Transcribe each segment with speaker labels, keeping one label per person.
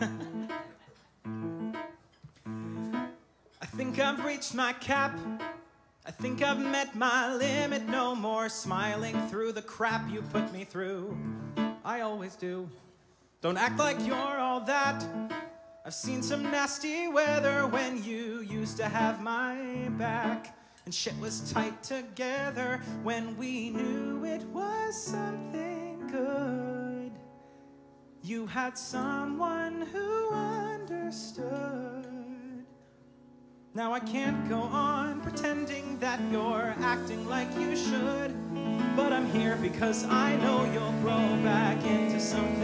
Speaker 1: I think I've reached my cap. I think I've met my limit. No more smiling through the crap you put me through. I always do. Don't act like you're all that. I've seen some nasty weather when you used to have my back. And shit was tight together when we knew it was something had someone who understood. Now I can't go on pretending that you're acting like you should. But I'm here because I know you'll grow back into something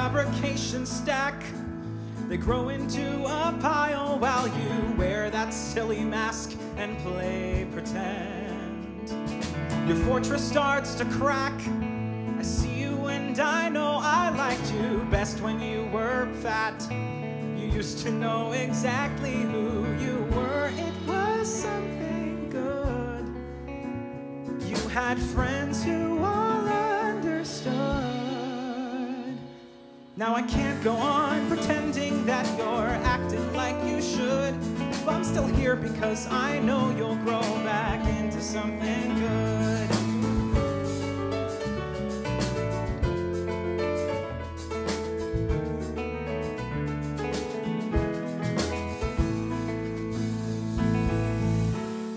Speaker 1: fabrication stack they grow into a pile while you wear that silly mask and play pretend. Your fortress starts to crack. I see you and I know I liked you best when you were fat. You used to know exactly who you were. It was something good. You had friends who Now I can't go on pretending that you're acting like you should. But I'm still here because I know you'll grow back into something good.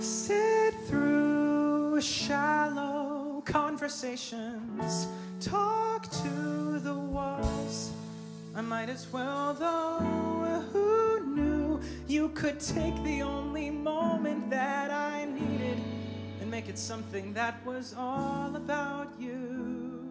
Speaker 1: Sit through shallow conversations. Talk to the walls. I might as well, though. Uh, who knew you could take the only moment that I needed and make it something that was all about you?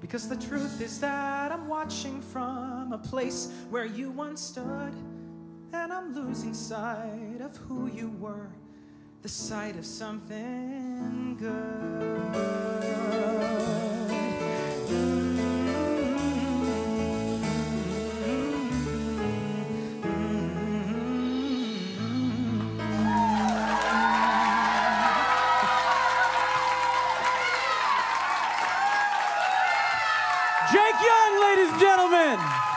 Speaker 1: Because the truth is that I'm watching from a place where you once stood, and I'm losing sight of who you were, the sight of something good. Jake Young, ladies and gentlemen.